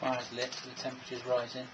fire's lit, the temperature's rising.